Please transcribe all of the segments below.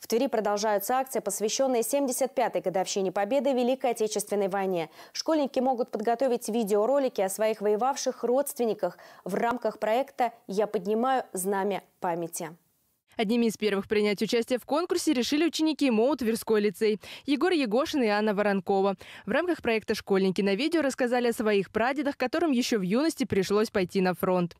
В Твери продолжаются акции, посвященные 75-й годовщине Победы в Великой Отечественной войне. Школьники могут подготовить видеоролики о своих воевавших родственниках в рамках проекта «Я поднимаю знамя памяти». Одними из первых принять участие в конкурсе решили ученики МОУ Тверской лицей Егор Егошин и Анна Воронкова. В рамках проекта «Школьники на видео» рассказали о своих прадедах, которым еще в юности пришлось пойти на фронт.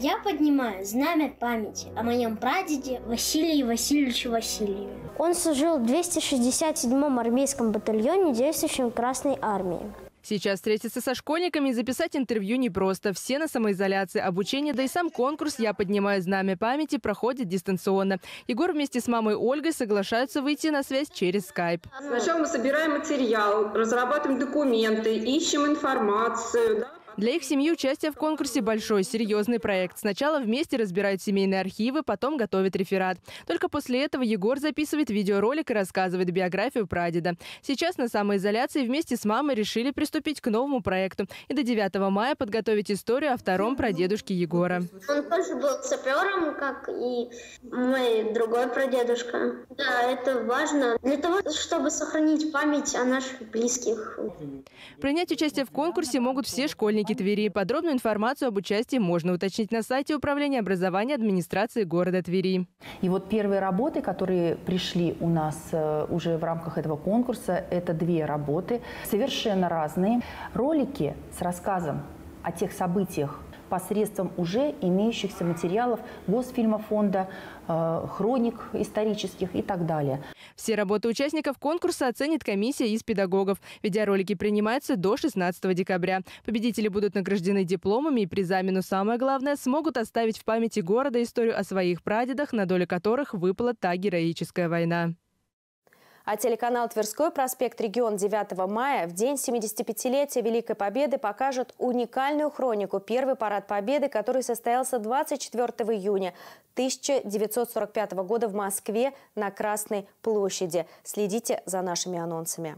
Я поднимаю знамя памяти о моем прадеде Василии Васильевиче Васильеве. Он служил в 267-м армейском батальоне, действующем Красной армии. Сейчас встретиться со школьниками и записать интервью непросто. Все на самоизоляции. Обучение, да и сам конкурс «Я поднимаю знамя памяти» проходит дистанционно. Егор вместе с мамой Ольгой соглашаются выйти на связь через скайп. Сначала мы собираем материал, разрабатываем документы, ищем информацию. Да? Для их семьи участие в конкурсе – большой, серьезный проект. Сначала вместе разбирают семейные архивы, потом готовят реферат. Только после этого Егор записывает видеоролик и рассказывает биографию прадеда. Сейчас на самоизоляции вместе с мамой решили приступить к новому проекту и до 9 мая подготовить историю о втором прадедушке Егора. Он тоже был сапером, как и мой другой прадедушка. Да, это важно для того, чтобы сохранить память о наших близких. Принять участие в конкурсе могут все школьники Республики Твери. Подробную информацию об участии можно уточнить на сайте Управления образования администрации города Твери. И вот первые работы, которые пришли у нас э, уже в рамках этого конкурса, это две работы, совершенно разные. Ролики с рассказом о тех событиях, посредством уже имеющихся материалов Госфильмофонда, э, хроник исторических и так далее. Все работы участников конкурса оценит комиссия из педагогов. Видеоролики принимаются до 16 декабря. Победители будут награждены дипломами и призами, но самое главное, смогут оставить в памяти города историю о своих прадедах, на долю которых выпала та героическая война. А телеканал «Тверской проспект Регион» 9 мая в день 75-летия Великой Победы покажет уникальную хронику «Первый парад Победы», который состоялся 24 июня 1945 года в Москве на Красной площади. Следите за нашими анонсами.